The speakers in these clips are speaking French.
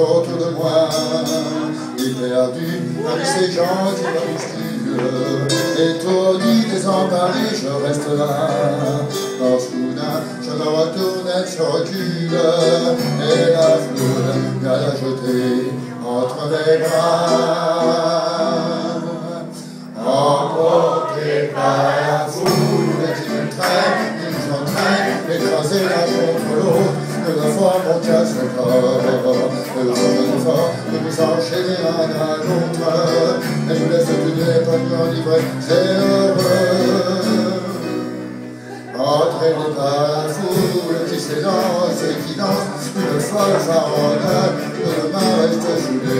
autour de moi. Et perdu parmi ces gens qui me bousculent, étourdi, désemparé, je reste là. Quand soudain, je me retourne, elle se recule, et la foule vient la jeter entre mes bras. Emporté par la foule qui me traîne, qui nous entraîne, écrasé l'un contre l'autre, que la foi mon casse le corps, l'un à et nous laisse tenir comme enivrés c'est heureux. Entraîné par la foule qui s'élance et qui danse, une folle charonne, que le main reste soudé,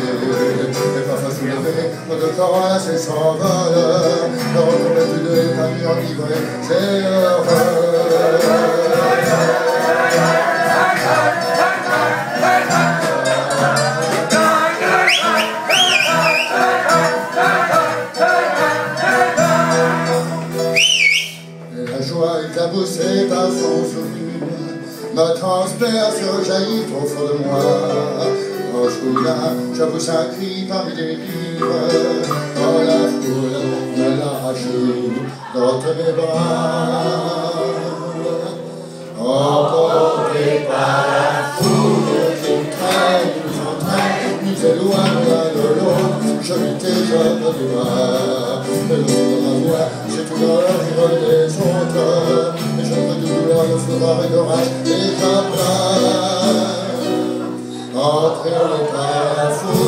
et parfois notre corps et s'envole, le retour plus de famille enivrée, c'est Et la joie éclaboussée par son souvenir me transperce, jaillit au fond de moi. Quand soudain, je pousse un cri parmi les livres. Quand la foule me l'arrache dans mes bras. Emporté par la foule qui me traîne, nous entraîne, nous de l'autre. Je et je. Et de ma voix, c'est tout dans livre des. Fureur et d'orage et j'applaudis.